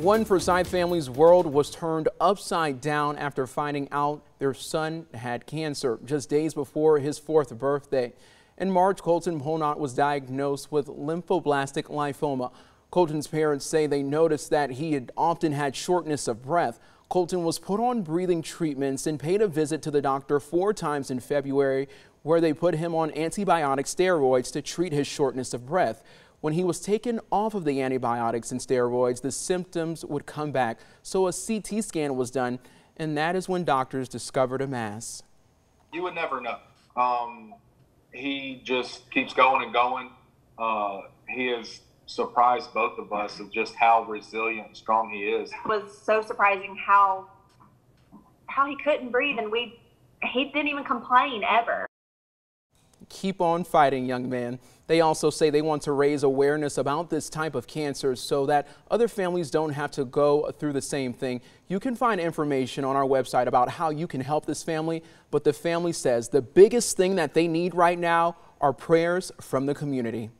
One Forsyth family's world was turned upside down after finding out their son had cancer just days before his fourth birthday. In March, Colton Poulnott was diagnosed with lymphoblastic lymphoma. Colton's parents say they noticed that he had often had shortness of breath. Colton was put on breathing treatments and paid a visit to the doctor four times in February, where they put him on antibiotic steroids to treat his shortness of breath. When he was taken off of the antibiotics and steroids, the symptoms would come back. So a CT scan was done, and that is when doctors discovered a mass. You would never know. Um, he just keeps going and going. Uh, he has surprised both of us of just how resilient and strong he is. It was so surprising how how he couldn't breathe, and we he didn't even complain ever. Keep on fighting, young man. They also say they want to raise awareness about this type of cancer so that other families don't have to go through the same thing. You can find information on our website about how you can help this family, but the family says the biggest thing that they need right now are prayers from the community.